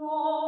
Lord.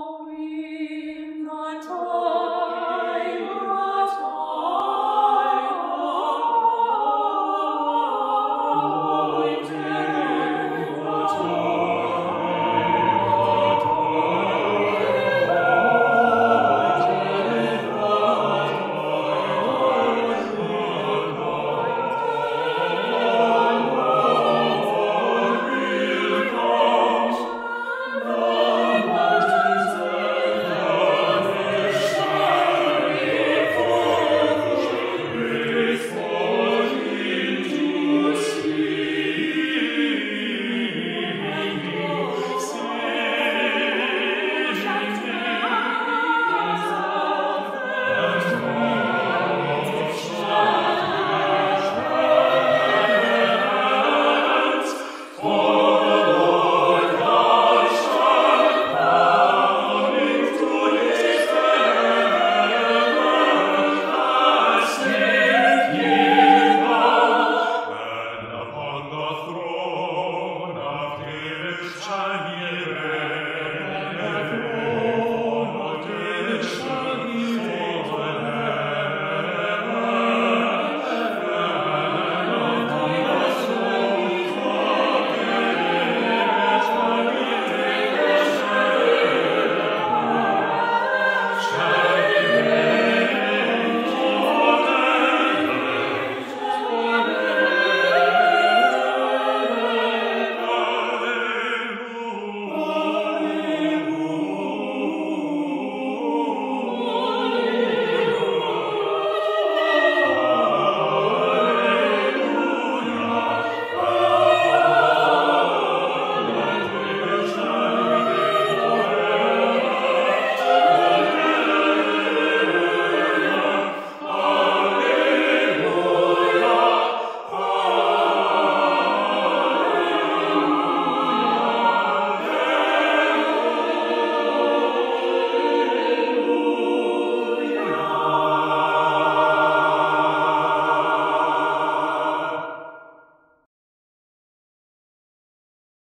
Shine